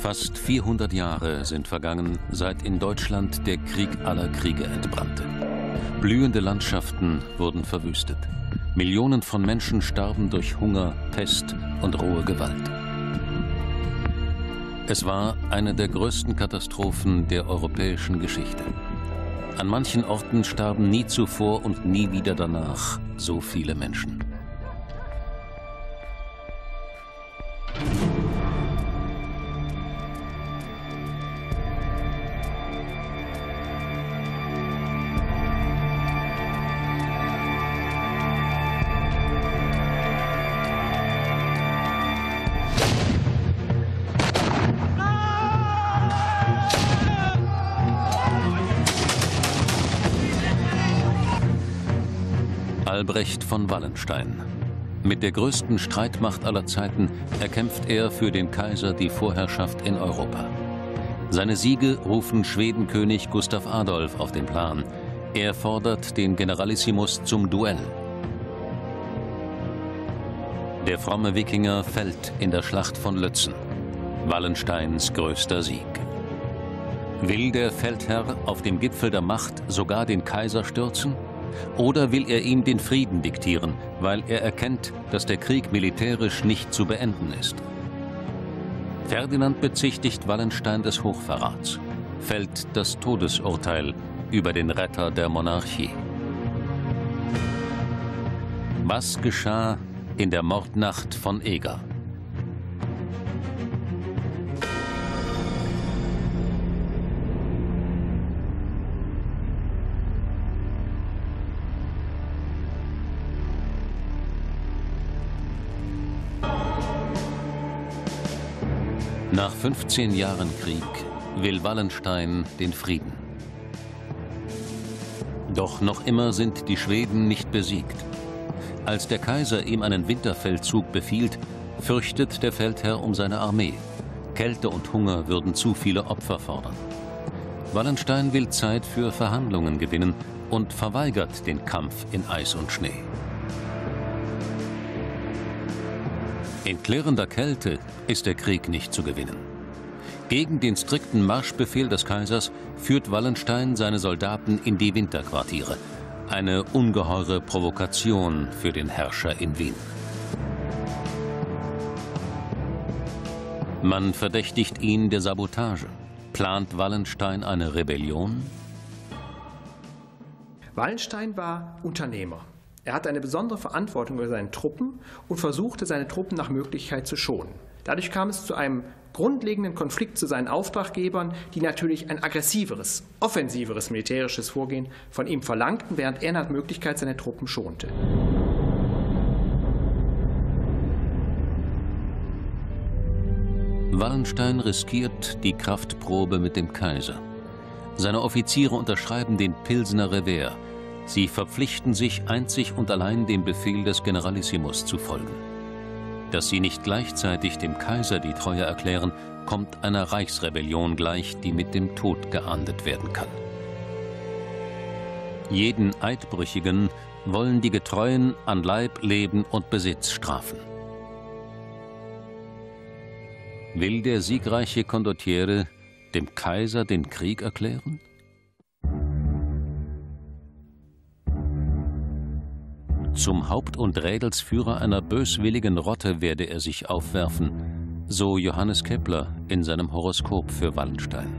Fast 400 Jahre sind vergangen, seit in Deutschland der Krieg aller Kriege entbrannte. Blühende Landschaften wurden verwüstet. Millionen von Menschen starben durch Hunger, Pest und rohe Gewalt. Es war eine der größten Katastrophen der europäischen Geschichte. An manchen Orten starben nie zuvor und nie wieder danach so viele Menschen. Albrecht von Wallenstein. Mit der größten Streitmacht aller Zeiten erkämpft er für den Kaiser die Vorherrschaft in Europa. Seine Siege rufen Schwedenkönig Gustav Adolf auf den Plan. Er fordert den Generalissimus zum Duell. Der fromme Wikinger fällt in der Schlacht von Lützen. Wallensteins größter Sieg. Will der Feldherr auf dem Gipfel der Macht sogar den Kaiser stürzen? Oder will er ihm den Frieden diktieren, weil er erkennt, dass der Krieg militärisch nicht zu beenden ist? Ferdinand bezichtigt Wallenstein des Hochverrats, fällt das Todesurteil über den Retter der Monarchie. Was geschah in der Mordnacht von Eger? Nach 15 Jahren Krieg will Wallenstein den Frieden. Doch noch immer sind die Schweden nicht besiegt. Als der Kaiser ihm einen Winterfeldzug befiehlt, fürchtet der Feldherr um seine Armee. Kälte und Hunger würden zu viele Opfer fordern. Wallenstein will Zeit für Verhandlungen gewinnen und verweigert den Kampf in Eis und Schnee. In klirrender Kälte ist der Krieg nicht zu gewinnen. Gegen den strikten Marschbefehl des Kaisers führt Wallenstein seine Soldaten in die Winterquartiere. Eine ungeheure Provokation für den Herrscher in Wien. Man verdächtigt ihn der Sabotage. Plant Wallenstein eine Rebellion? Wallenstein war Unternehmer. Er hatte eine besondere Verantwortung über seine Truppen und versuchte, seine Truppen nach Möglichkeit zu schonen. Dadurch kam es zu einem grundlegenden Konflikt zu seinen Auftraggebern, die natürlich ein aggressiveres, offensiveres militärisches Vorgehen von ihm verlangten, während er nach Möglichkeit seine Truppen schonte. Wallenstein riskiert die Kraftprobe mit dem Kaiser. Seine Offiziere unterschreiben den Pilsener Revers, Sie verpflichten sich einzig und allein dem Befehl des Generalissimus zu folgen. Dass sie nicht gleichzeitig dem Kaiser die Treue erklären, kommt einer Reichsrebellion gleich, die mit dem Tod geahndet werden kann. Jeden Eidbrüchigen wollen die Getreuen an Leib, Leben und Besitz strafen. Will der siegreiche Condottiere dem Kaiser den Krieg erklären? Zum Haupt- und Rädelsführer einer böswilligen Rotte werde er sich aufwerfen, so Johannes Kepler in seinem Horoskop für Wallenstein.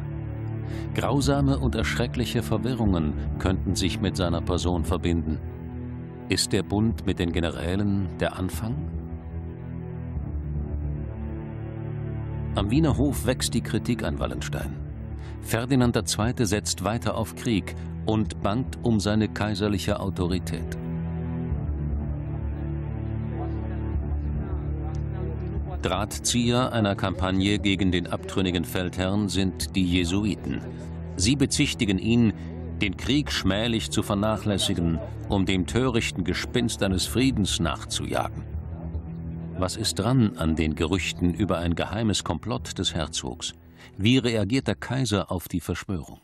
Grausame und erschreckliche Verwirrungen könnten sich mit seiner Person verbinden. Ist der Bund mit den Generälen der Anfang? Am Wiener Hof wächst die Kritik an Wallenstein. Ferdinand II. setzt weiter auf Krieg und bangt um seine kaiserliche Autorität. Drahtzieher einer Kampagne gegen den abtrünnigen Feldherrn sind die Jesuiten. Sie bezichtigen ihn, den Krieg schmählich zu vernachlässigen, um dem törichten Gespinst eines Friedens nachzujagen. Was ist dran an den Gerüchten über ein geheimes Komplott des Herzogs? Wie reagiert der Kaiser auf die Verschwörung?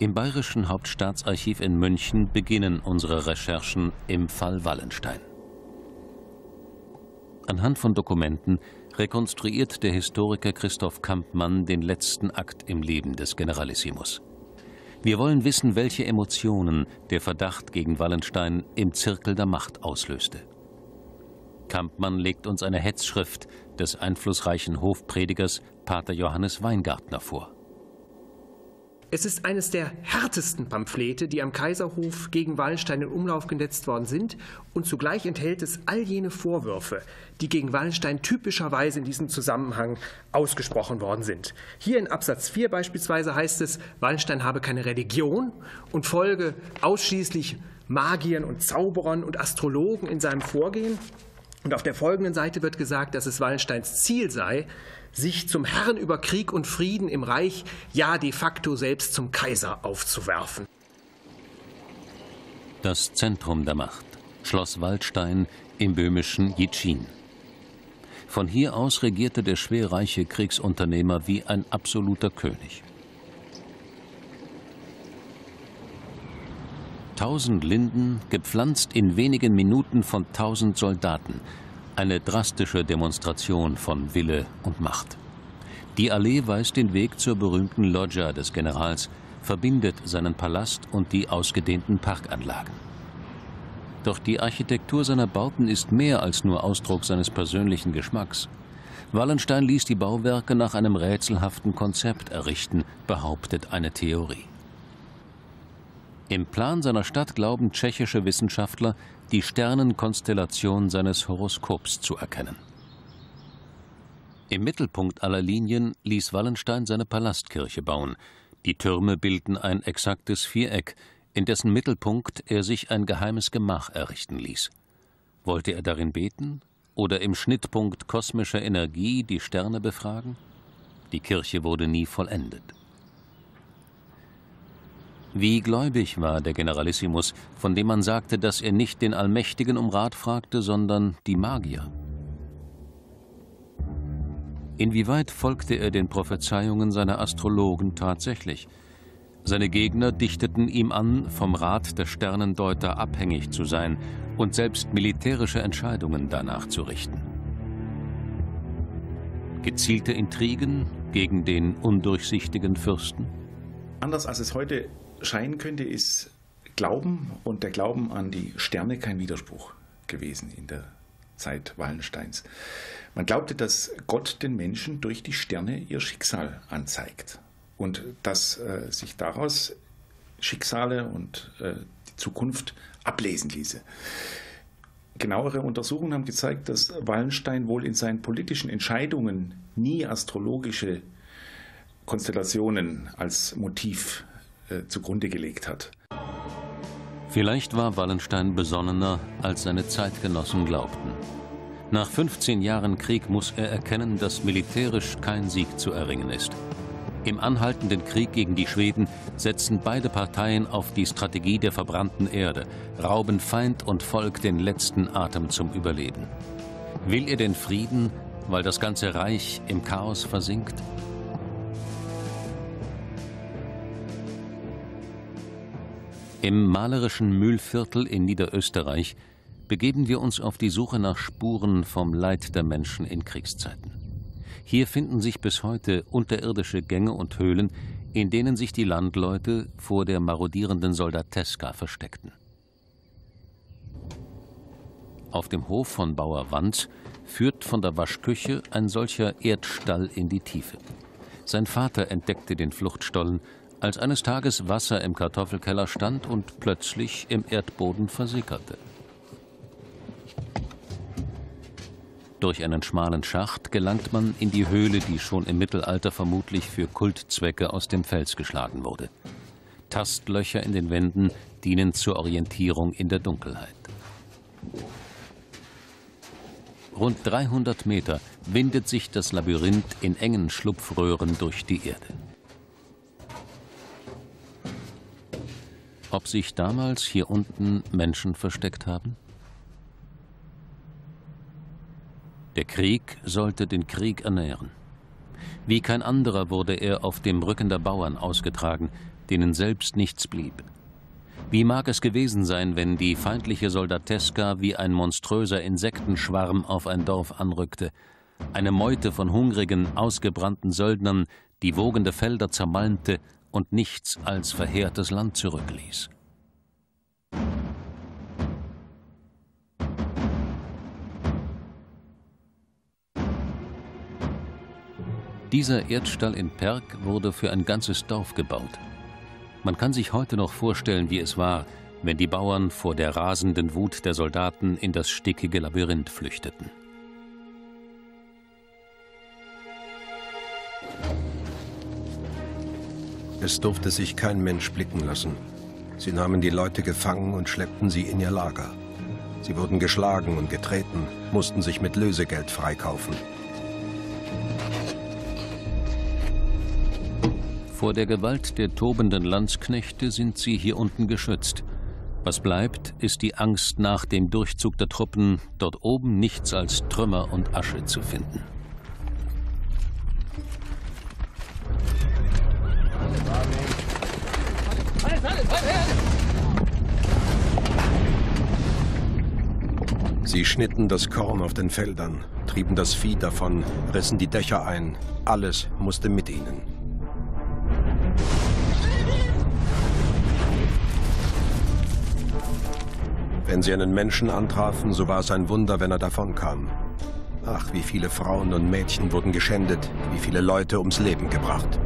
Im Bayerischen Hauptstaatsarchiv in München beginnen unsere Recherchen im Fall Wallenstein. Anhand von Dokumenten rekonstruiert der Historiker Christoph Kampmann den letzten Akt im Leben des Generalissimus. Wir wollen wissen, welche Emotionen der Verdacht gegen Wallenstein im Zirkel der Macht auslöste. Kampmann legt uns eine Hetzschrift des einflussreichen Hofpredigers Pater Johannes Weingartner vor. Es ist eines der härtesten Pamphlete, die am Kaiserhof gegen Wallenstein in Umlauf gesetzt worden sind, und zugleich enthält es all jene Vorwürfe, die gegen Wallenstein typischerweise in diesem Zusammenhang ausgesprochen worden sind. Hier in Absatz 4 beispielsweise heißt es, Wallenstein habe keine Religion und folge ausschließlich Magiern und Zauberern und Astrologen in seinem Vorgehen. Und auf der folgenden Seite wird gesagt, dass es Wallensteins Ziel sei, sich zum Herrn über Krieg und Frieden im Reich, ja de facto selbst zum Kaiser aufzuwerfen. Das Zentrum der Macht, Schloss Waldstein im böhmischen Jitschin. Von hier aus regierte der schwerreiche Kriegsunternehmer wie ein absoluter König. Tausend Linden, gepflanzt in wenigen Minuten von tausend Soldaten, eine drastische Demonstration von Wille und Macht. Die Allee weist den Weg zur berühmten Loggia des Generals, verbindet seinen Palast und die ausgedehnten Parkanlagen. Doch die Architektur seiner Bauten ist mehr als nur Ausdruck seines persönlichen Geschmacks. Wallenstein ließ die Bauwerke nach einem rätselhaften Konzept errichten, behauptet eine Theorie. Im Plan seiner Stadt glauben tschechische Wissenschaftler, die Sternenkonstellation seines Horoskops zu erkennen. Im Mittelpunkt aller Linien ließ Wallenstein seine Palastkirche bauen. Die Türme bilden ein exaktes Viereck, in dessen Mittelpunkt er sich ein geheimes Gemach errichten ließ. Wollte er darin beten oder im Schnittpunkt kosmischer Energie die Sterne befragen? Die Kirche wurde nie vollendet. Wie gläubig war der Generalissimus, von dem man sagte, dass er nicht den Allmächtigen um Rat fragte, sondern die Magier. Inwieweit folgte er den Prophezeiungen seiner Astrologen tatsächlich? Seine Gegner dichteten ihm an, vom Rat der Sternendeuter abhängig zu sein und selbst militärische Entscheidungen danach zu richten. Gezielte Intrigen gegen den undurchsichtigen Fürsten? Anders als es heute scheinen könnte, ist Glauben und der Glauben an die Sterne kein Widerspruch gewesen in der Zeit Wallensteins. Man glaubte, dass Gott den Menschen durch die Sterne ihr Schicksal anzeigt und dass äh, sich daraus Schicksale und äh, die Zukunft ablesen ließe. Genauere Untersuchungen haben gezeigt, dass Wallenstein wohl in seinen politischen Entscheidungen nie astrologische Konstellationen als Motiv äh, zugrunde gelegt hat. Vielleicht war Wallenstein besonnener, als seine Zeitgenossen glaubten. Nach 15 Jahren Krieg muss er erkennen, dass militärisch kein Sieg zu erringen ist. Im anhaltenden Krieg gegen die Schweden setzen beide Parteien auf die Strategie der verbrannten Erde, rauben Feind und Volk den letzten Atem zum Überleben. Will er den Frieden, weil das ganze Reich im Chaos versinkt? Im malerischen Mühlviertel in Niederösterreich begeben wir uns auf die Suche nach Spuren vom Leid der Menschen in Kriegszeiten. Hier finden sich bis heute unterirdische Gänge und Höhlen, in denen sich die Landleute vor der marodierenden Soldateska versteckten. Auf dem Hof von Bauer Wanz führt von der Waschküche ein solcher Erdstall in die Tiefe. Sein Vater entdeckte den Fluchtstollen als eines Tages Wasser im Kartoffelkeller stand und plötzlich im Erdboden versickerte. Durch einen schmalen Schacht gelangt man in die Höhle, die schon im Mittelalter vermutlich für Kultzwecke aus dem Fels geschlagen wurde. Tastlöcher in den Wänden dienen zur Orientierung in der Dunkelheit. Rund 300 Meter windet sich das Labyrinth in engen Schlupfröhren durch die Erde. Ob sich damals hier unten Menschen versteckt haben? Der Krieg sollte den Krieg ernähren. Wie kein anderer wurde er auf dem Rücken der Bauern ausgetragen, denen selbst nichts blieb. Wie mag es gewesen sein, wenn die feindliche Soldateska wie ein monströser Insektenschwarm auf ein Dorf anrückte, eine Meute von hungrigen, ausgebrannten Söldnern, die wogende Felder zermalmte und nichts als verheertes Land zurückließ. Dieser Erdstall in Perg wurde für ein ganzes Dorf gebaut. Man kann sich heute noch vorstellen, wie es war, wenn die Bauern vor der rasenden Wut der Soldaten in das stickige Labyrinth flüchteten. Es durfte sich kein Mensch blicken lassen. Sie nahmen die Leute gefangen und schleppten sie in ihr Lager. Sie wurden geschlagen und getreten, mussten sich mit Lösegeld freikaufen. Vor der Gewalt der tobenden Landsknechte sind sie hier unten geschützt. Was bleibt, ist die Angst nach dem Durchzug der Truppen, dort oben nichts als Trümmer und Asche zu finden. Sie schnitten das Korn auf den Feldern, trieben das Vieh davon, rissen die Dächer ein. Alles musste mit ihnen. Wenn sie einen Menschen antrafen, so war es ein Wunder, wenn er davonkam. Ach, wie viele Frauen und Mädchen wurden geschändet, wie viele Leute ums Leben gebracht.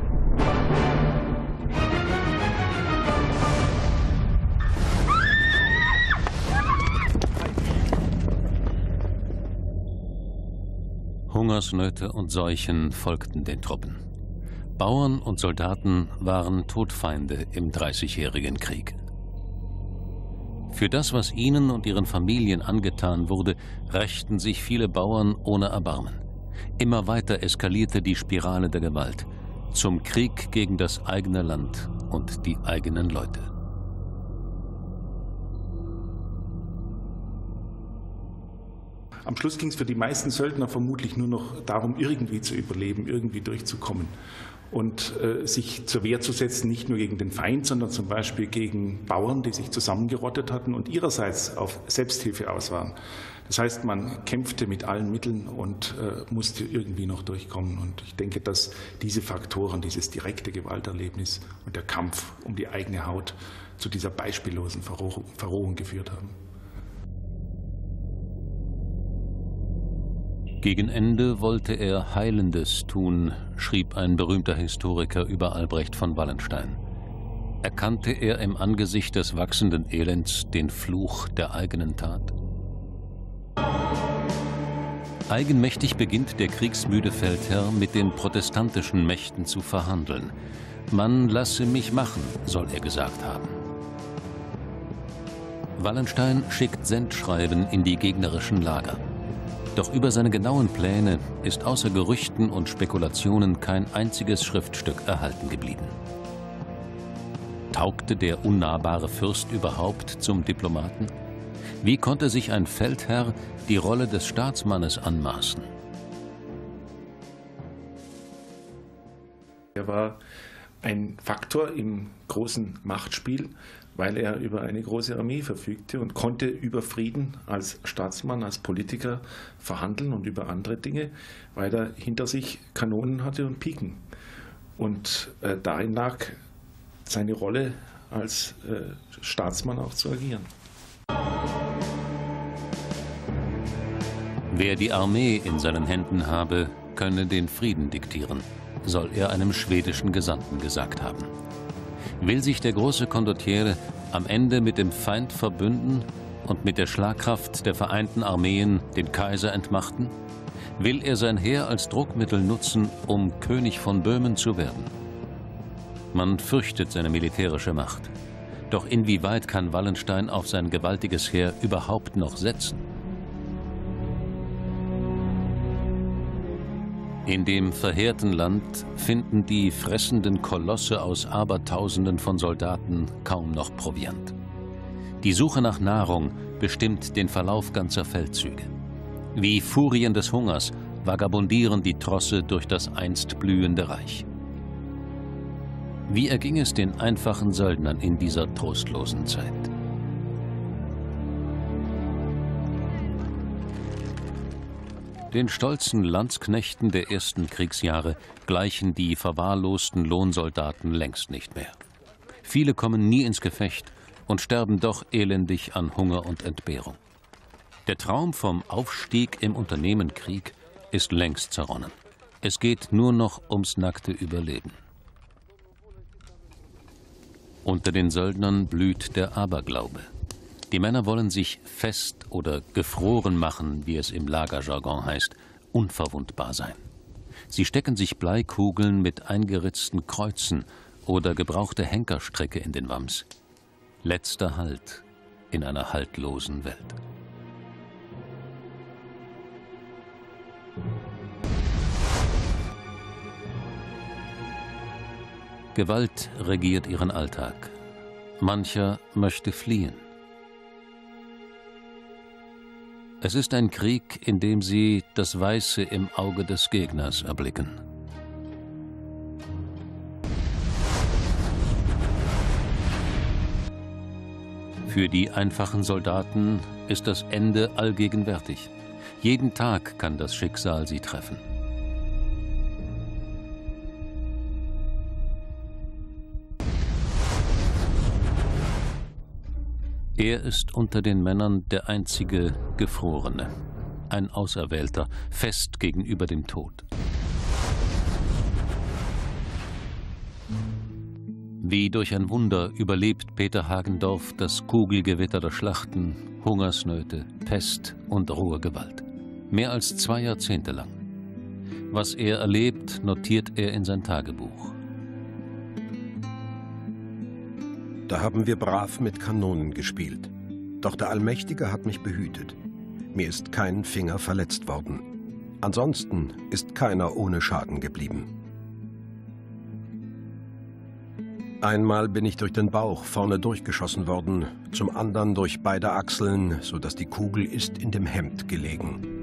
Hungersnöte und Seuchen folgten den Truppen. Bauern und Soldaten waren Todfeinde im Dreißigjährigen Krieg. Für das, was ihnen und ihren Familien angetan wurde, rächten sich viele Bauern ohne Erbarmen. Immer weiter eskalierte die Spirale der Gewalt zum Krieg gegen das eigene Land und die eigenen Leute. Am Schluss ging es für die meisten Söldner vermutlich nur noch darum, irgendwie zu überleben, irgendwie durchzukommen und äh, sich zur Wehr zu setzen, nicht nur gegen den Feind, sondern zum Beispiel gegen Bauern, die sich zusammengerottet hatten und ihrerseits auf Selbsthilfe aus waren. Das heißt, man kämpfte mit allen Mitteln und äh, musste irgendwie noch durchkommen. Und ich denke, dass diese Faktoren, dieses direkte Gewalterlebnis und der Kampf um die eigene Haut zu dieser beispiellosen Verrohung geführt haben. Gegen Ende wollte er Heilendes tun, schrieb ein berühmter Historiker über Albrecht von Wallenstein. Erkannte er im Angesicht des wachsenden Elends den Fluch der eigenen Tat? Eigenmächtig beginnt der kriegsmüde Feldherr mit den protestantischen Mächten zu verhandeln. Man lasse mich machen, soll er gesagt haben. Wallenstein schickt Sendschreiben in die gegnerischen Lager. Doch über seine genauen Pläne ist außer Gerüchten und Spekulationen kein einziges Schriftstück erhalten geblieben. Taugte der unnahbare Fürst überhaupt zum Diplomaten? Wie konnte sich ein Feldherr die Rolle des Staatsmannes anmaßen? Er war ein Faktor im großen Machtspiel, weil er über eine große Armee verfügte und konnte über Frieden als Staatsmann, als Politiker verhandeln und über andere Dinge, weil er hinter sich Kanonen hatte und Piken. Und äh, darin lag seine Rolle als äh, Staatsmann auch zu agieren. Wer die Armee in seinen Händen habe, könne den Frieden diktieren, soll er einem schwedischen Gesandten gesagt haben. Will sich der große Condottiere am Ende mit dem Feind verbünden und mit der Schlagkraft der vereinten Armeen den Kaiser entmachten? Will er sein Heer als Druckmittel nutzen, um König von Böhmen zu werden? Man fürchtet seine militärische Macht. Doch inwieweit kann Wallenstein auf sein gewaltiges Heer überhaupt noch setzen? In dem verheerten Land finden die fressenden Kolosse aus Abertausenden von Soldaten kaum noch Proviant. Die Suche nach Nahrung bestimmt den Verlauf ganzer Feldzüge. Wie Furien des Hungers vagabundieren die Trosse durch das einst blühende Reich. Wie erging es den einfachen Söldnern in dieser trostlosen Zeit? Den stolzen Landsknechten der ersten Kriegsjahre gleichen die verwahrlosten Lohnsoldaten längst nicht mehr. Viele kommen nie ins Gefecht und sterben doch elendig an Hunger und Entbehrung. Der Traum vom Aufstieg im Unternehmenkrieg ist längst zerronnen. Es geht nur noch ums nackte Überleben. Unter den Söldnern blüht der Aberglaube. Die Männer wollen sich fest oder gefroren machen, wie es im Lagerjargon heißt, unverwundbar sein. Sie stecken sich Bleikugeln mit eingeritzten Kreuzen oder gebrauchte Henkerstrecke in den Wams. Letzter Halt in einer haltlosen Welt. Gewalt regiert ihren Alltag. Mancher möchte fliehen. Es ist ein Krieg, in dem sie das Weiße im Auge des Gegners erblicken. Für die einfachen Soldaten ist das Ende allgegenwärtig. Jeden Tag kann das Schicksal sie treffen. Er ist unter den Männern der einzige Gefrorene, ein Auserwählter, fest gegenüber dem Tod. Wie durch ein Wunder überlebt Peter Hagendorf das Kugelgewitter der Schlachten, Hungersnöte, Pest und rohe Gewalt. Mehr als zwei Jahrzehnte lang. Was er erlebt, notiert er in sein Tagebuch. Da haben wir brav mit Kanonen gespielt. Doch der Allmächtige hat mich behütet. Mir ist kein Finger verletzt worden. Ansonsten ist keiner ohne Schaden geblieben. Einmal bin ich durch den Bauch vorne durchgeschossen worden, zum anderen durch beide Achseln, sodass die Kugel ist in dem Hemd gelegen.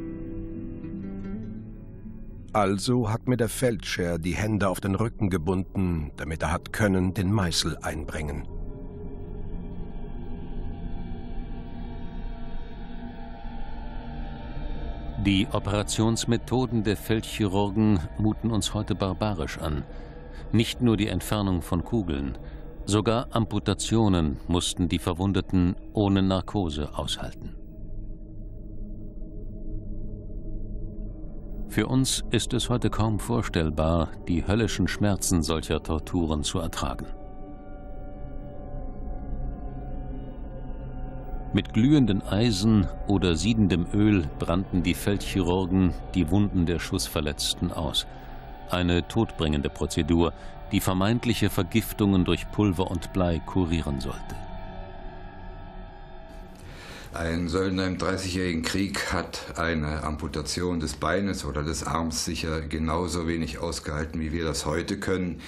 Also hat mir der Feldscher die Hände auf den Rücken gebunden, damit er hat können den Meißel einbringen. Die Operationsmethoden der Feldchirurgen muten uns heute barbarisch an. Nicht nur die Entfernung von Kugeln, sogar Amputationen mussten die Verwundeten ohne Narkose aushalten. Für uns ist es heute kaum vorstellbar, die höllischen Schmerzen solcher Torturen zu ertragen. Mit glühenden Eisen oder siedendem Öl brannten die Feldchirurgen die Wunden der Schussverletzten aus. Eine todbringende Prozedur, die vermeintliche Vergiftungen durch Pulver und Blei kurieren sollte. Ein Söldner im Dreißigjährigen Krieg hat eine Amputation des Beines oder des Arms sicher genauso wenig ausgehalten, wie wir das heute können.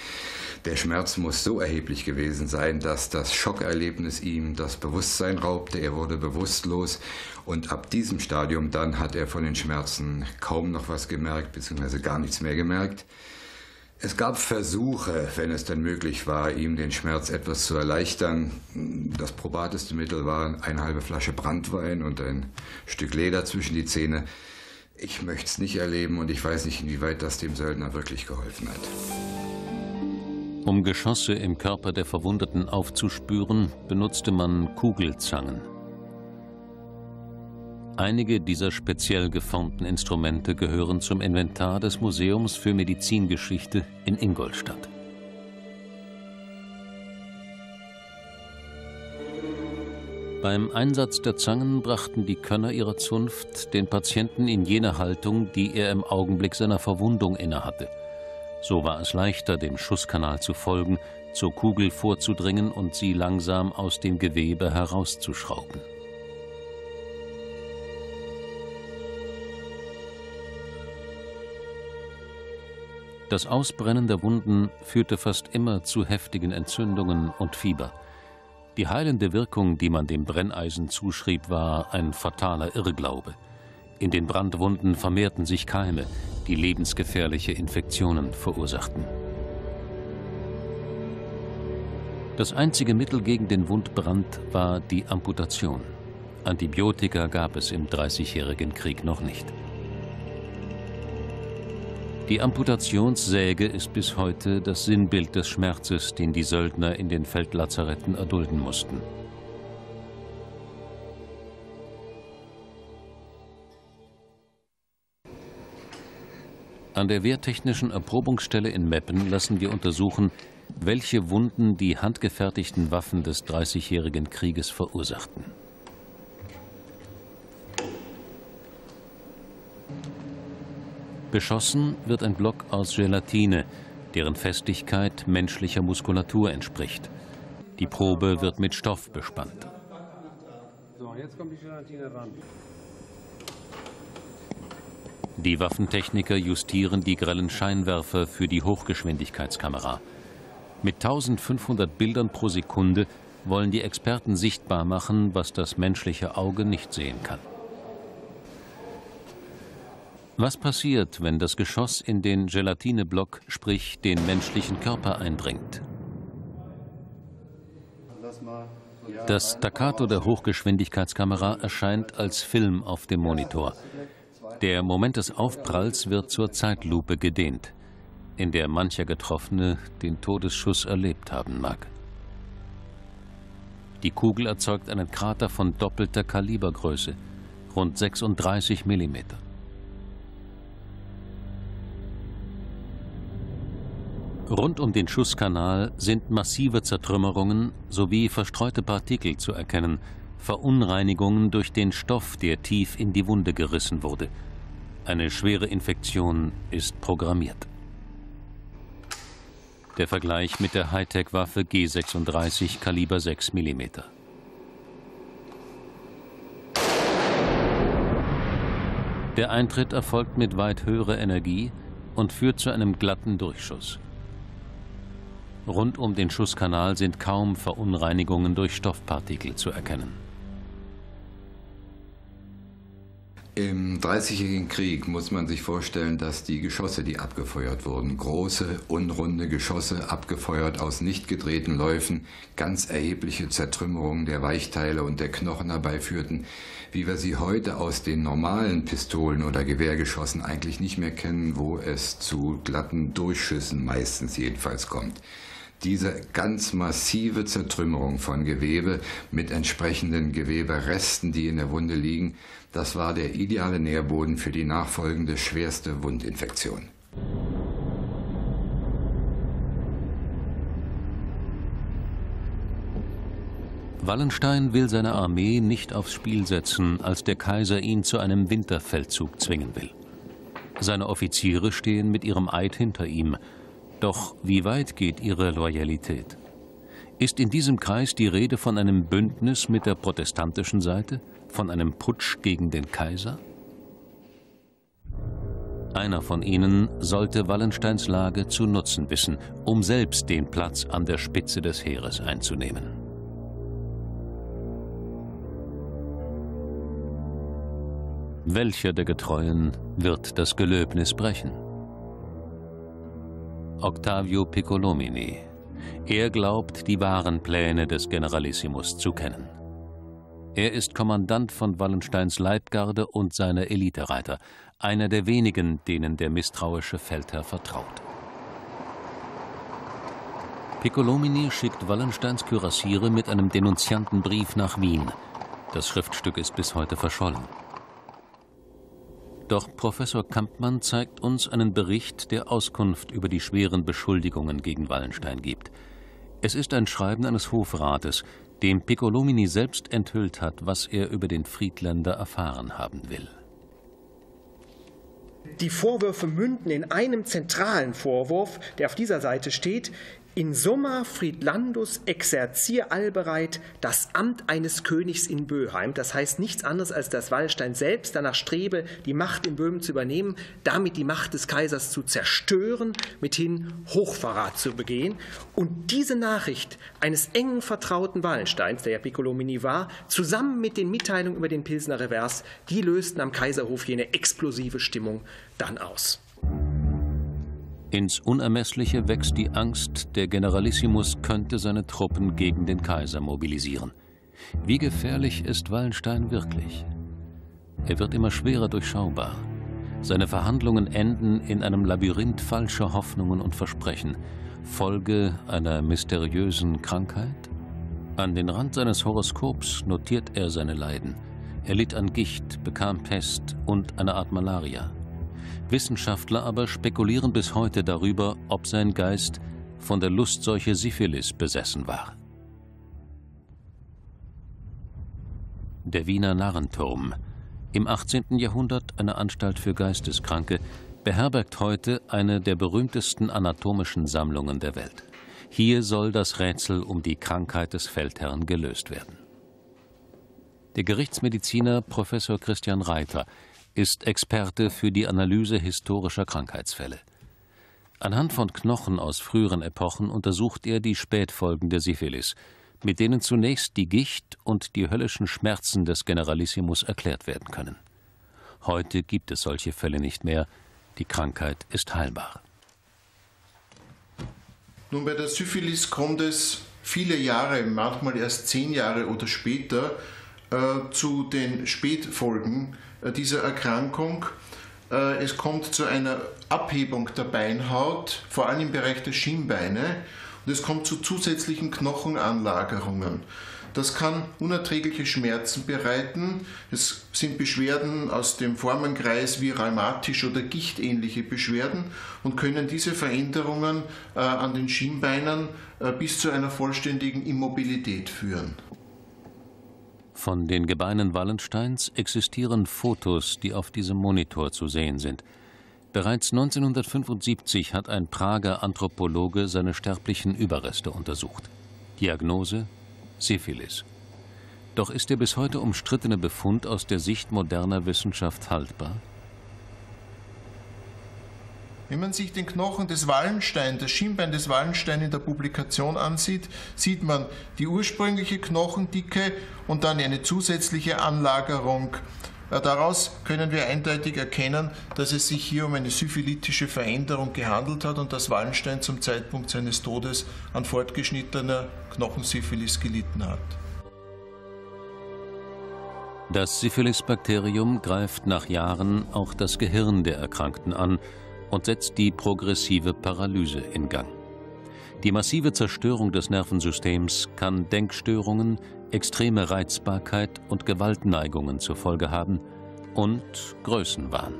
Der Schmerz muss so erheblich gewesen sein, dass das Schockerlebnis ihm das Bewusstsein raubte. Er wurde bewusstlos und ab diesem Stadium dann hat er von den Schmerzen kaum noch was gemerkt, beziehungsweise gar nichts mehr gemerkt. Es gab Versuche, wenn es denn möglich war, ihm den Schmerz etwas zu erleichtern. Das probateste Mittel war eine halbe Flasche Brandwein und ein Stück Leder zwischen die Zähne. Ich möchte es nicht erleben und ich weiß nicht, inwieweit das dem Söldner wirklich geholfen hat. Um Geschosse im Körper der Verwundeten aufzuspüren, benutzte man Kugelzangen. Einige dieser speziell geformten Instrumente gehören zum Inventar des Museums für Medizingeschichte in Ingolstadt. Beim Einsatz der Zangen brachten die Könner ihrer Zunft den Patienten in jene Haltung, die er im Augenblick seiner Verwundung innehatte – so war es leichter, dem Schusskanal zu folgen, zur Kugel vorzudringen und sie langsam aus dem Gewebe herauszuschrauben. Das Ausbrennen der Wunden führte fast immer zu heftigen Entzündungen und Fieber. Die heilende Wirkung, die man dem Brenneisen zuschrieb, war ein fataler Irrglaube. In den Brandwunden vermehrten sich Keime, die lebensgefährliche Infektionen verursachten. Das einzige Mittel gegen den Wundbrand war die Amputation. Antibiotika gab es im Dreißigjährigen Krieg noch nicht. Die Amputationssäge ist bis heute das Sinnbild des Schmerzes, den die Söldner in den Feldlazaretten erdulden mussten. An der Wehrtechnischen Erprobungsstelle in Meppen lassen wir untersuchen, welche Wunden die handgefertigten Waffen des Dreißigjährigen Krieges verursachten. Beschossen wird ein Block aus Gelatine, deren Festigkeit menschlicher Muskulatur entspricht. Die Probe wird mit Stoff bespannt. So, jetzt kommt die Gelatine ran. Die Waffentechniker justieren die grellen Scheinwerfer für die Hochgeschwindigkeitskamera. Mit 1500 Bildern pro Sekunde wollen die Experten sichtbar machen, was das menschliche Auge nicht sehen kann. Was passiert, wenn das Geschoss in den Gelatineblock, sprich den menschlichen Körper eindringt? Das Staccato der Hochgeschwindigkeitskamera erscheint als Film auf dem Monitor. Der Moment des Aufpralls wird zur Zeitlupe gedehnt, in der mancher Getroffene den Todesschuss erlebt haben mag. Die Kugel erzeugt einen Krater von doppelter Kalibergröße, rund 36 Millimeter. Rund um den Schusskanal sind massive Zertrümmerungen sowie verstreute Partikel zu erkennen, Verunreinigungen durch den Stoff, der tief in die Wunde gerissen wurde. Eine schwere Infektion ist programmiert. Der Vergleich mit der Hightech-Waffe G36 Kaliber 6 mm. Der Eintritt erfolgt mit weit höherer Energie und führt zu einem glatten Durchschuss. Rund um den Schusskanal sind kaum Verunreinigungen durch Stoffpartikel zu erkennen. Im Dreißigjährigen Krieg muss man sich vorstellen, dass die Geschosse, die abgefeuert wurden, große, unrunde Geschosse, abgefeuert aus nicht gedrehten Läufen, ganz erhebliche Zertrümmerungen der Weichteile und der Knochen herbeiführten, wie wir sie heute aus den normalen Pistolen oder Gewehrgeschossen eigentlich nicht mehr kennen, wo es zu glatten Durchschüssen meistens jedenfalls kommt diese ganz massive Zertrümmerung von Gewebe mit entsprechenden Geweberesten, die in der Wunde liegen, das war der ideale Nährboden für die nachfolgende schwerste Wundinfektion. Wallenstein will seine Armee nicht aufs Spiel setzen, als der Kaiser ihn zu einem Winterfeldzug zwingen will. Seine Offiziere stehen mit ihrem Eid hinter ihm, doch wie weit geht ihre Loyalität? Ist in diesem Kreis die Rede von einem Bündnis mit der protestantischen Seite, von einem Putsch gegen den Kaiser? Einer von ihnen sollte Wallensteins Lage zu nutzen wissen, um selbst den Platz an der Spitze des Heeres einzunehmen. Welcher der Getreuen wird das Gelöbnis brechen? Octavio Piccolomini. Er glaubt, die wahren Pläne des Generalissimus zu kennen. Er ist Kommandant von Wallensteins Leibgarde und seiner Elitereiter, einer der wenigen, denen der misstrauische Feldherr vertraut. Piccolomini schickt Wallensteins Kürassiere mit einem Denunziantenbrief nach Wien. Das Schriftstück ist bis heute verschollen. Doch Professor Kampmann zeigt uns einen Bericht, der Auskunft über die schweren Beschuldigungen gegen Wallenstein gibt. Es ist ein Schreiben eines Hofrates, dem Piccolomini selbst enthüllt hat, was er über den Friedländer erfahren haben will. Die Vorwürfe münden in einem zentralen Vorwurf, der auf dieser Seite steht, in summa Friedlandus exercier allbereit das Amt eines Königs in Böheim. Das heißt nichts anderes, als dass Wallenstein selbst danach strebe, die Macht in Böhmen zu übernehmen, damit die Macht des Kaisers zu zerstören, mithin Hochverrat zu begehen. Und diese Nachricht eines engen Vertrauten Wallensteins, der ja Piccolomini war, zusammen mit den Mitteilungen über den Pilsener Revers, die lösten am Kaiserhof jene explosive Stimmung dann aus. Ins Unermessliche wächst die Angst, der Generalissimus könnte seine Truppen gegen den Kaiser mobilisieren. Wie gefährlich ist Wallenstein wirklich? Er wird immer schwerer durchschaubar. Seine Verhandlungen enden in einem Labyrinth falscher Hoffnungen und Versprechen, Folge einer mysteriösen Krankheit? An den Rand seines Horoskops notiert er seine Leiden. Er litt an Gicht, bekam Pest und eine Art Malaria. Wissenschaftler aber spekulieren bis heute darüber, ob sein Geist von der Lustseuche Syphilis besessen war. Der Wiener Narrenturm, im 18. Jahrhundert eine Anstalt für Geisteskranke, beherbergt heute eine der berühmtesten anatomischen Sammlungen der Welt. Hier soll das Rätsel um die Krankheit des Feldherrn gelöst werden. Der Gerichtsmediziner Professor Christian Reiter ist Experte für die Analyse historischer Krankheitsfälle. Anhand von Knochen aus früheren Epochen untersucht er die Spätfolgen der Syphilis, mit denen zunächst die Gicht und die höllischen Schmerzen des Generalissimus erklärt werden können. Heute gibt es solche Fälle nicht mehr, die Krankheit ist heilbar. Nun, bei der Syphilis kommt es viele Jahre, manchmal erst zehn Jahre oder später, äh, zu den Spätfolgen dieser Erkrankung. Äh, es kommt zu einer Abhebung der Beinhaut, vor allem im Bereich der Schienbeine, und es kommt zu zusätzlichen Knochenanlagerungen. Das kann unerträgliche Schmerzen bereiten. Es sind Beschwerden aus dem Formenkreis wie rheumatisch oder gichtähnliche Beschwerden und können diese Veränderungen äh, an den Schienbeinen äh, bis zu einer vollständigen Immobilität führen. Von den Gebeinen Wallensteins existieren Fotos, die auf diesem Monitor zu sehen sind. Bereits 1975 hat ein Prager Anthropologe seine sterblichen Überreste untersucht. Diagnose Syphilis. Doch ist der bis heute umstrittene Befund aus der Sicht moderner Wissenschaft haltbar? Wenn man sich den Knochen des Wallenstein, das Schienbein des Wallenstein in der Publikation ansieht, sieht man die ursprüngliche Knochendicke und dann eine zusätzliche Anlagerung. Äh, daraus können wir eindeutig erkennen, dass es sich hier um eine syphilitische Veränderung gehandelt hat und dass Wallenstein zum Zeitpunkt seines Todes an fortgeschnittener Knochensyphilis gelitten hat. Das Syphilis-Bakterium greift nach Jahren auch das Gehirn der Erkrankten an und setzt die progressive Paralyse in Gang. Die massive Zerstörung des Nervensystems kann Denkstörungen, extreme Reizbarkeit und Gewaltneigungen zur Folge haben und Größenwahn.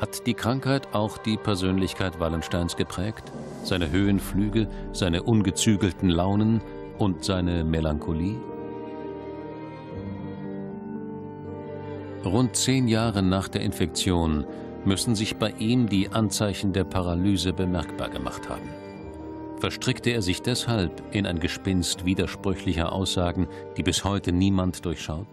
Hat die Krankheit auch die Persönlichkeit Wallensteins geprägt? Seine Höhenflüge, seine ungezügelten Launen und seine Melancholie? Rund zehn Jahre nach der Infektion müssen sich bei ihm die Anzeichen der Paralyse bemerkbar gemacht haben. Verstrickte er sich deshalb in ein Gespinst widersprüchlicher Aussagen, die bis heute niemand durchschaut?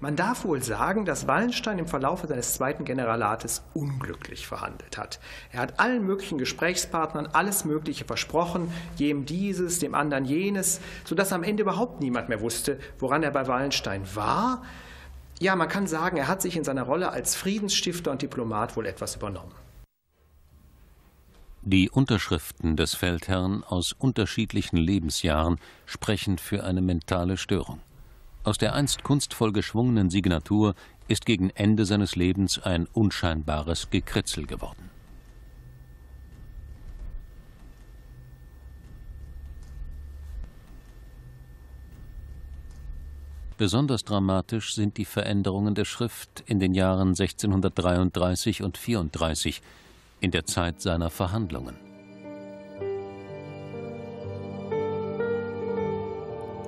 Man darf wohl sagen, dass Wallenstein im Verlauf seines zweiten Generalates unglücklich verhandelt hat. Er hat allen möglichen Gesprächspartnern alles Mögliche versprochen, jedem dieses, dem anderen jenes, sodass am Ende überhaupt niemand mehr wusste, woran er bei Wallenstein war, ja, man kann sagen, er hat sich in seiner Rolle als Friedensstifter und Diplomat wohl etwas übernommen. Die Unterschriften des Feldherrn aus unterschiedlichen Lebensjahren sprechen für eine mentale Störung. Aus der einst kunstvoll geschwungenen Signatur ist gegen Ende seines Lebens ein unscheinbares Gekritzel geworden. Besonders dramatisch sind die Veränderungen der Schrift in den Jahren 1633 und 34, in der Zeit seiner Verhandlungen.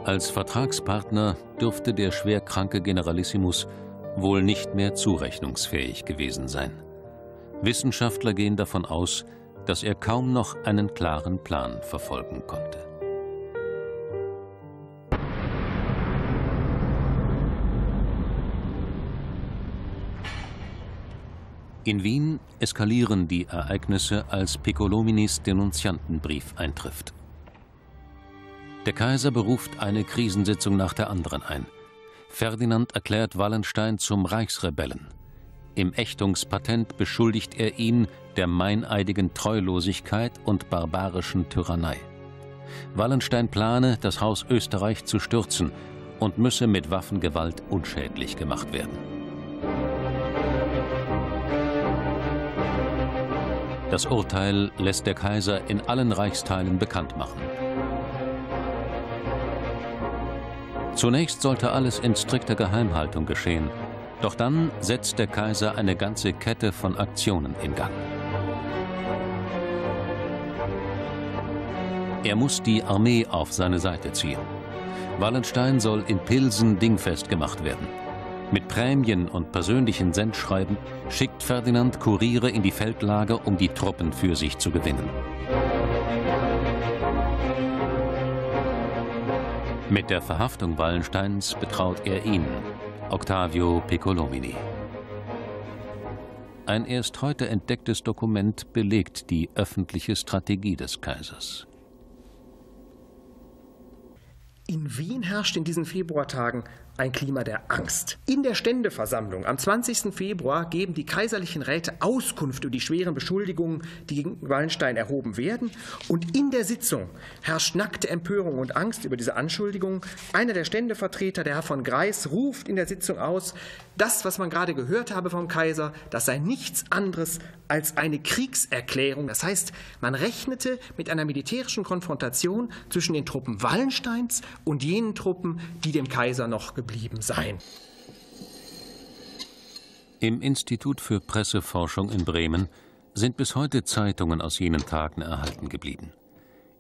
Als Vertragspartner dürfte der schwerkranke Generalissimus wohl nicht mehr zurechnungsfähig gewesen sein. Wissenschaftler gehen davon aus, dass er kaum noch einen klaren Plan verfolgen konnte. In Wien eskalieren die Ereignisse, als Piccolominis Denunziantenbrief eintrifft. Der Kaiser beruft eine Krisensitzung nach der anderen ein. Ferdinand erklärt Wallenstein zum Reichsrebellen. Im Ächtungspatent beschuldigt er ihn der meineidigen Treulosigkeit und barbarischen Tyrannei. Wallenstein plane, das Haus Österreich zu stürzen und müsse mit Waffengewalt unschädlich gemacht werden. Das Urteil lässt der Kaiser in allen Reichsteilen bekannt machen. Zunächst sollte alles in strikter Geheimhaltung geschehen, doch dann setzt der Kaiser eine ganze Kette von Aktionen in Gang. Er muss die Armee auf seine Seite ziehen. Wallenstein soll in Pilsen dingfest gemacht werden. Mit Prämien und persönlichen Sendschreiben schickt Ferdinand Kuriere in die Feldlager, um die Truppen für sich zu gewinnen. Mit der Verhaftung Wallensteins betraut er ihn, Octavio Piccolomini. Ein erst heute entdecktes Dokument belegt die öffentliche Strategie des Kaisers. In Wien herrscht in diesen Februartagen ein Klima der Angst. In der Ständeversammlung am 20. Februar geben die kaiserlichen Räte Auskunft über die schweren Beschuldigungen, die gegen Wallenstein erhoben werden. Und in der Sitzung herrscht nackte Empörung und Angst über diese Anschuldigungen. Einer der Ständevertreter, der Herr von Greis, ruft in der Sitzung aus, das, was man gerade gehört habe vom Kaiser, das sei nichts anderes als eine Kriegserklärung. Das heißt, man rechnete mit einer militärischen Konfrontation zwischen den Truppen Wallensteins und jenen Truppen, die dem Kaiser noch geblieben seien. Im Institut für Presseforschung in Bremen sind bis heute Zeitungen aus jenen Tagen erhalten geblieben.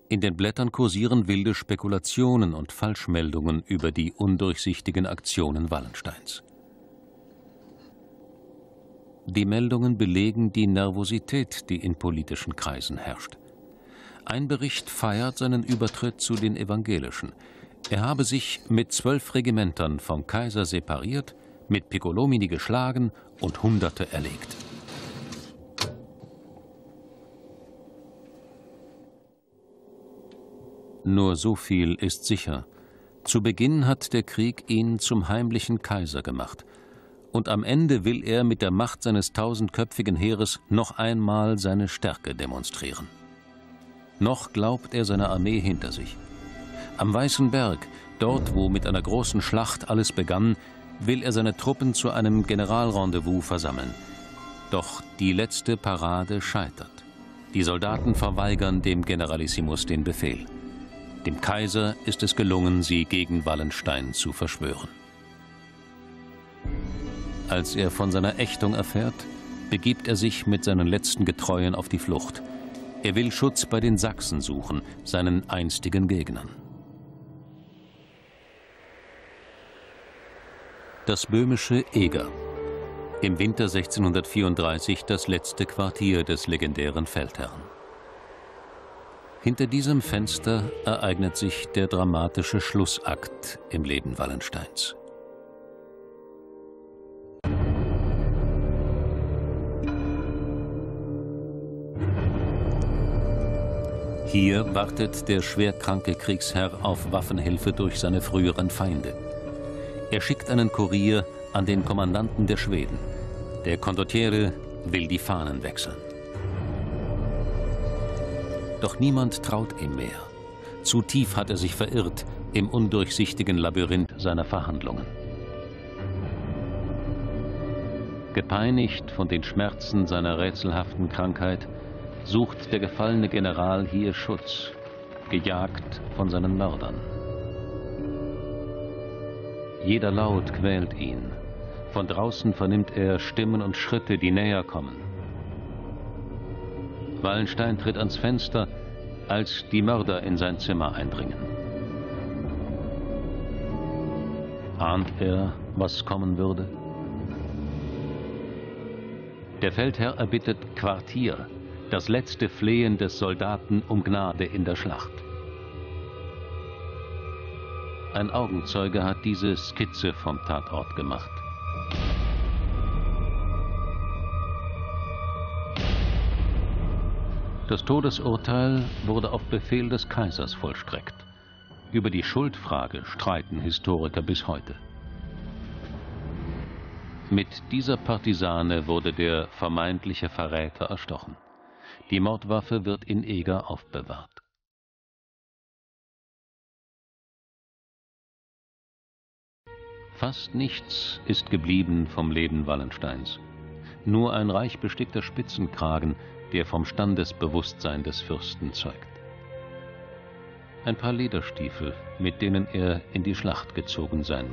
In den Blättern kursieren wilde Spekulationen und Falschmeldungen über die undurchsichtigen Aktionen Wallensteins. Die Meldungen belegen die Nervosität, die in politischen Kreisen herrscht. Ein Bericht feiert seinen Übertritt zu den Evangelischen. Er habe sich mit zwölf Regimentern vom Kaiser separiert, mit Piccolomini geschlagen und Hunderte erlegt. Nur so viel ist sicher. Zu Beginn hat der Krieg ihn zum heimlichen Kaiser gemacht – und am Ende will er mit der Macht seines tausendköpfigen Heeres noch einmal seine Stärke demonstrieren. Noch glaubt er seine Armee hinter sich. Am Weißen Berg, dort wo mit einer großen Schlacht alles begann, will er seine Truppen zu einem Generalrendezvous versammeln. Doch die letzte Parade scheitert. Die Soldaten verweigern dem Generalissimus den Befehl. Dem Kaiser ist es gelungen, sie gegen Wallenstein zu verschwören. Als er von seiner Ächtung erfährt, begibt er sich mit seinen letzten Getreuen auf die Flucht. Er will Schutz bei den Sachsen suchen, seinen einstigen Gegnern. Das böhmische Eger. Im Winter 1634 das letzte Quartier des legendären Feldherrn. Hinter diesem Fenster ereignet sich der dramatische Schlussakt im Leben Wallensteins. Hier wartet der schwerkranke Kriegsherr auf Waffenhilfe durch seine früheren Feinde. Er schickt einen Kurier an den Kommandanten der Schweden. Der Condottiere will die Fahnen wechseln. Doch niemand traut ihm mehr. Zu tief hat er sich verirrt im undurchsichtigen Labyrinth seiner Verhandlungen. Gepeinigt von den Schmerzen seiner rätselhaften Krankheit sucht der gefallene General hier Schutz, gejagt von seinen Mördern. Jeder Laut quält ihn. Von draußen vernimmt er Stimmen und Schritte, die näher kommen. Wallenstein tritt ans Fenster, als die Mörder in sein Zimmer eindringen. Ahnt er, was kommen würde? Der Feldherr erbittet Quartier, das letzte Flehen des Soldaten um Gnade in der Schlacht. Ein Augenzeuge hat diese Skizze vom Tatort gemacht. Das Todesurteil wurde auf Befehl des Kaisers vollstreckt. Über die Schuldfrage streiten Historiker bis heute. Mit dieser Partisane wurde der vermeintliche Verräter erstochen. Die Mordwaffe wird in Eger aufbewahrt. Fast nichts ist geblieben vom Leben Wallensteins. Nur ein reich bestickter Spitzenkragen, der vom Standesbewusstsein des Fürsten zeugt. Ein paar Lederstiefel, mit denen er in die Schlacht gezogen sein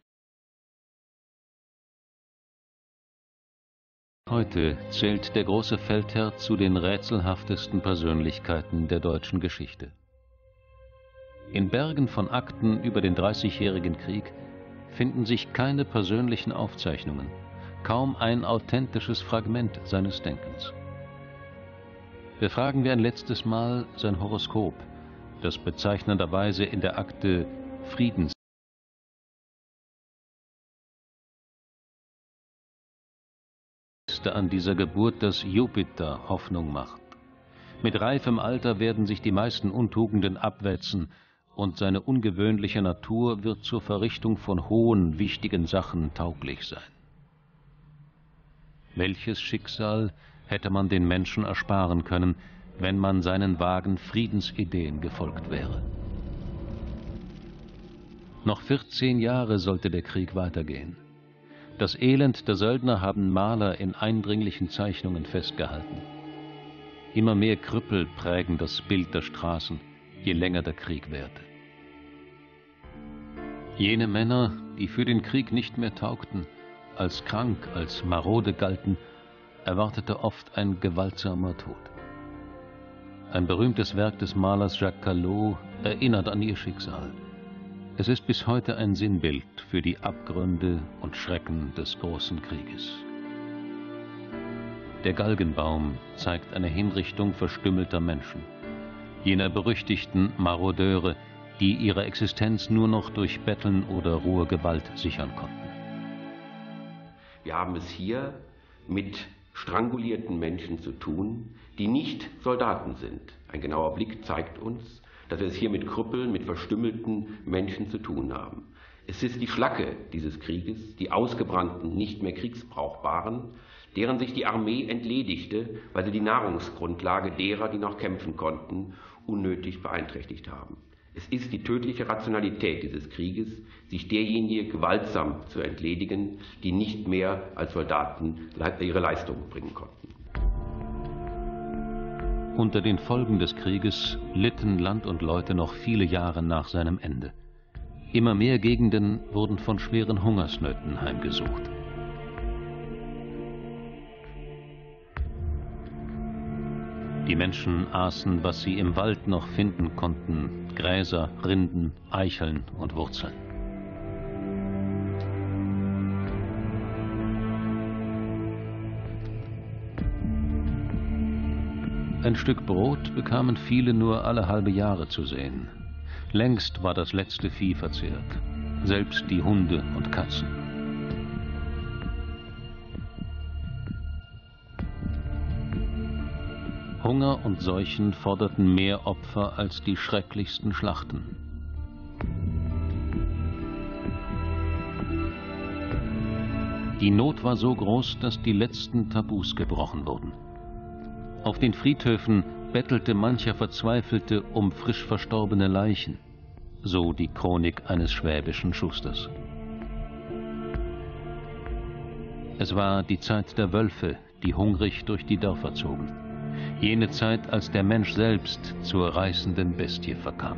Heute zählt der große Feldherr zu den rätselhaftesten Persönlichkeiten der deutschen Geschichte. In Bergen von Akten über den Dreißigjährigen Krieg finden sich keine persönlichen Aufzeichnungen, kaum ein authentisches Fragment seines Denkens. Befragen wir ein letztes Mal sein Horoskop, das bezeichnenderweise in der Akte Friedens an dieser Geburt, dass Jupiter Hoffnung macht. Mit reifem Alter werden sich die meisten Untugenden abwetzen und seine ungewöhnliche Natur wird zur Verrichtung von hohen, wichtigen Sachen tauglich sein. Welches Schicksal hätte man den Menschen ersparen können, wenn man seinen vagen Friedensideen gefolgt wäre? Noch 14 Jahre sollte der Krieg weitergehen. Das Elend der Söldner haben Maler in eindringlichen Zeichnungen festgehalten. Immer mehr Krüppel prägen das Bild der Straßen, je länger der Krieg währte. Jene Männer, die für den Krieg nicht mehr taugten, als krank, als marode galten, erwartete oft ein gewaltsamer Tod. Ein berühmtes Werk des Malers Jacques Callot erinnert an ihr Schicksal. Es ist bis heute ein Sinnbild für die Abgründe und Schrecken des großen Krieges. Der Galgenbaum zeigt eine Hinrichtung verstümmelter Menschen, jener berüchtigten Marodeure, die ihre Existenz nur noch durch Betteln oder rohe Gewalt sichern konnten. Wir haben es hier mit strangulierten Menschen zu tun, die nicht Soldaten sind. Ein genauer Blick zeigt uns, dass wir es hier mit Krüppeln, mit verstümmelten Menschen zu tun haben. Es ist die Schlacke dieses Krieges, die ausgebrannten, nicht mehr kriegsbrauchbaren, deren sich die Armee entledigte, weil sie die Nahrungsgrundlage derer, die noch kämpfen konnten, unnötig beeinträchtigt haben. Es ist die tödliche Rationalität dieses Krieges, sich derjenigen gewaltsam zu entledigen, die nicht mehr als Soldaten ihre Leistungen bringen konnten. Unter den Folgen des Krieges litten Land und Leute noch viele Jahre nach seinem Ende. Immer mehr Gegenden wurden von schweren Hungersnöten heimgesucht. Die Menschen aßen, was sie im Wald noch finden konnten, Gräser, Rinden, Eicheln und Wurzeln. Ein Stück Brot bekamen viele nur alle halbe Jahre zu sehen. Längst war das letzte Vieh verzehrt, selbst die Hunde und Katzen. Hunger und Seuchen forderten mehr Opfer als die schrecklichsten Schlachten. Die Not war so groß, dass die letzten Tabus gebrochen wurden. Auf den Friedhöfen bettelte mancher Verzweifelte um frisch verstorbene Leichen, so die Chronik eines schwäbischen Schusters. Es war die Zeit der Wölfe, die hungrig durch die Dörfer zogen jene Zeit, als der Mensch selbst zur reißenden Bestie verkam.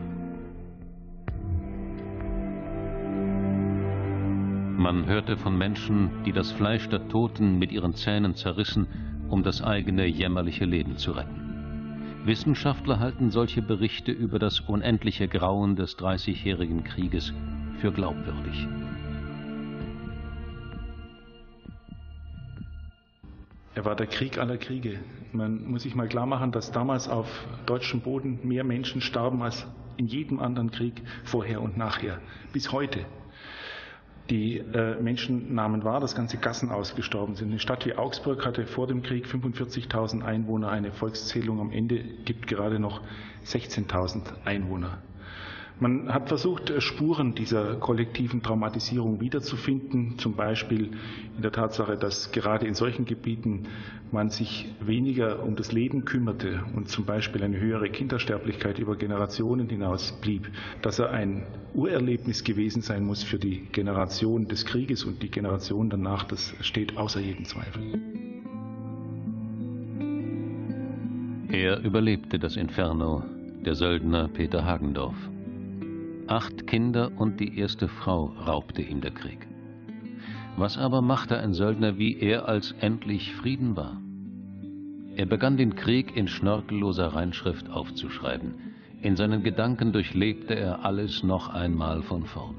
Man hörte von Menschen, die das Fleisch der Toten mit ihren Zähnen zerrissen, um das eigene jämmerliche Leben zu retten. Wissenschaftler halten solche Berichte über das unendliche Grauen des Dreißigjährigen Krieges für glaubwürdig. Er war der Krieg aller Kriege. Man muss sich mal klar machen, dass damals auf deutschem Boden mehr Menschen starben als in jedem anderen Krieg vorher und nachher. Bis heute. Die äh, Menschen nahmen wahr, dass ganze Gassen ausgestorben sind. Eine Stadt wie Augsburg hatte vor dem Krieg 45.000 Einwohner. Eine Volkszählung am Ende gibt gerade noch 16.000 Einwohner. Man hat versucht, Spuren dieser kollektiven Traumatisierung wiederzufinden, zum Beispiel in der Tatsache, dass gerade in solchen Gebieten man sich weniger um das Leben kümmerte und zum Beispiel eine höhere Kindersterblichkeit über Generationen hinaus blieb, dass er ein Urerlebnis gewesen sein muss für die Generation des Krieges und die Generation danach, das steht außer jedem Zweifel. Er überlebte das Inferno, der Söldner Peter Hagendorf. Acht Kinder und die erste Frau raubte ihm der Krieg. Was aber machte ein Söldner wie er, als endlich Frieden war? Er begann den Krieg in schnörkelloser Reinschrift aufzuschreiben. In seinen Gedanken durchlebte er alles noch einmal von vorn.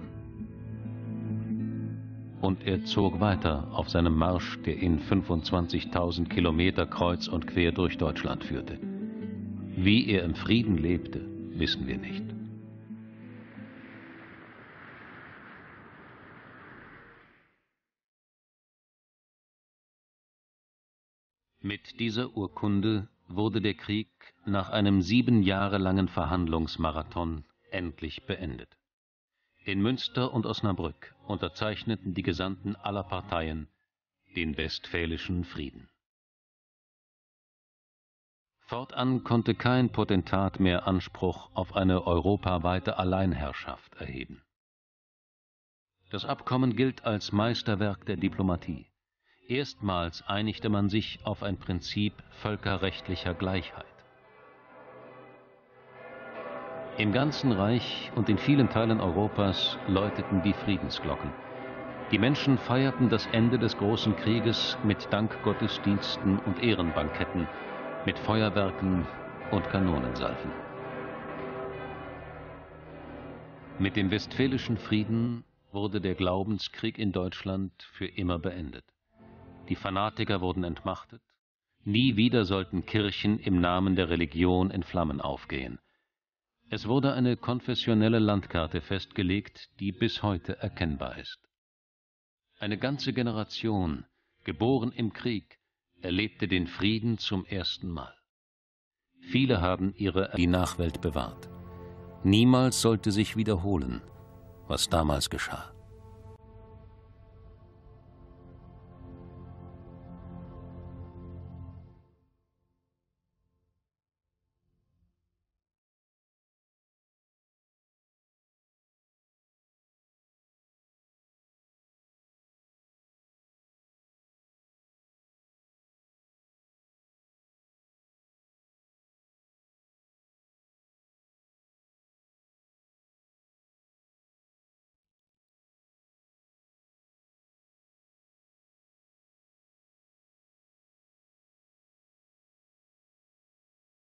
Und er zog weiter auf seinem Marsch, der ihn 25.000 Kilometer kreuz und quer durch Deutschland führte. Wie er im Frieden lebte, wissen wir nicht. Mit dieser Urkunde wurde der Krieg nach einem sieben Jahre langen Verhandlungsmarathon endlich beendet. In Münster und Osnabrück unterzeichneten die Gesandten aller Parteien den Westfälischen Frieden. Fortan konnte kein Potentat mehr Anspruch auf eine europaweite Alleinherrschaft erheben. Das Abkommen gilt als Meisterwerk der Diplomatie. Erstmals einigte man sich auf ein Prinzip völkerrechtlicher Gleichheit. Im ganzen Reich und in vielen Teilen Europas läuteten die Friedensglocken. Die Menschen feierten das Ende des großen Krieges mit Dankgottesdiensten und Ehrenbanketten, mit Feuerwerken und Kanonensalven. Mit dem Westfälischen Frieden wurde der Glaubenskrieg in Deutschland für immer beendet. Die Fanatiker wurden entmachtet. Nie wieder sollten Kirchen im Namen der Religion in Flammen aufgehen. Es wurde eine konfessionelle Landkarte festgelegt, die bis heute erkennbar ist. Eine ganze Generation, geboren im Krieg, erlebte den Frieden zum ersten Mal. Viele haben ihre die Nachwelt bewahrt. Niemals sollte sich wiederholen, was damals geschah.